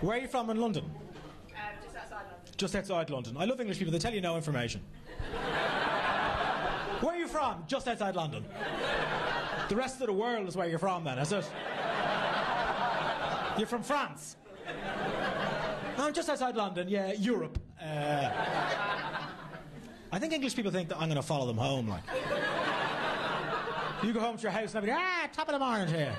Where are you from in London? Um, just outside London. Just outside London. I love English people. They tell you no information. where are you from? Just outside London. The rest of the world is where you're from, then, is it? You're from France. I'm just outside London. Yeah, Europe. Uh, I think English people think that I'm going to follow them home. Like, you go home to your house and I'll be ah, top of the morning here.